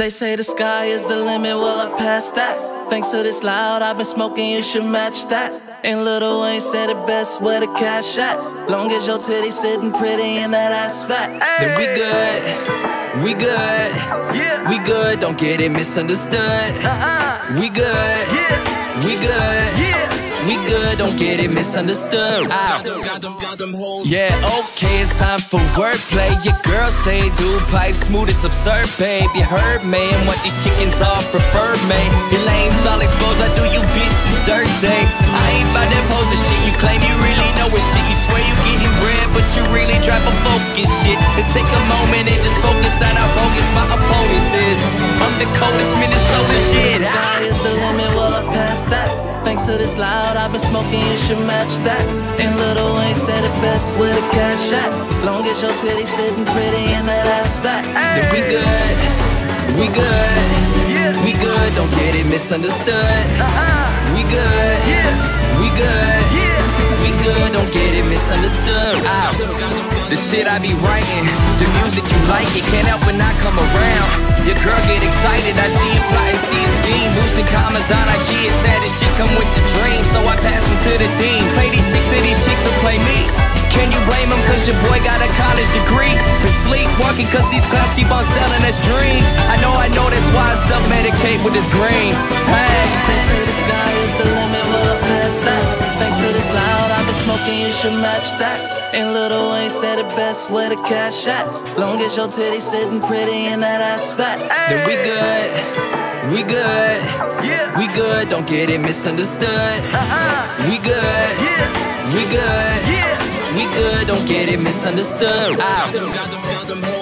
They say the sky is the limit, well, I passed that. Thanks to this loud, I've been smoking, you should match that. And Lil Wayne said it best, where the cash at? Long as your titty sitting pretty in that ass fat. Then we good, we good, yeah. we good, don't get it misunderstood. Uh-uh. We good, we good, we good, don't get it misunderstood. Ow. Yeah, okay, it's time for wordplay. Your girl say do pipe smooth, it's absurd, babe. You heard me, and what these chickens all prefer, me. Your lames all exposed, I do you bitches dirty. I ain't about that pose of shit. You claim you really know it, shit. You swear you getting bread, but you really drop a focus, shit. Let's take a moment and just focus on how bogus my opponents is. I'm the coldest to this loud, I've been smoking, you should match that. And Lil Wayne said it best, where the cash at? Long as your titty sitting pretty and that ass fat. Then we good, we good, we good, don't get it misunderstood. Uh-huh. We good, we good, we good, don't get it misunderstood. Ow. The shit I be writing, the music you like it, can't help but not come around. Your girl get excited, I see you plotting, shit come with the dream, so I pass them to the team. Play these chicks and these chicks will play me. Can you blame him cause your boy got a college degree? For sleepwalking cause these clowns keep on selling us dreams. I know, I know, that's why I self-medicate with this green. Hey. They say the sky is the limit, well, I passed that. Thanks to this loud, I've been smoking, you should match that. And Lil Wayne said it best, where the cash at? Long as your titty sitting pretty in that ass fat. Then we good, we good, Yeah. we good, don't get it misunderstood. We good, we good, Yeah. we good, don't get it misunderstood. Ow.